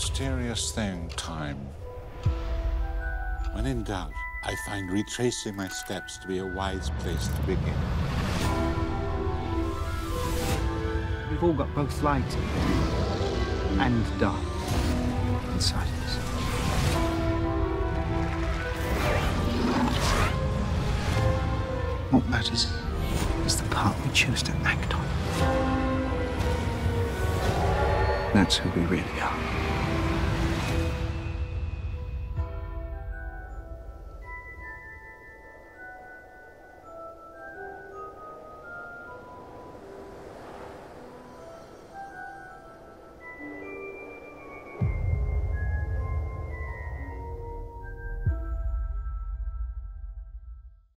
Mysterious thing, time. When in doubt, I find retracing my steps to be a wise place to begin. We've all got both light and dark inside us. What matters is the part we choose to act on. That's who we really are.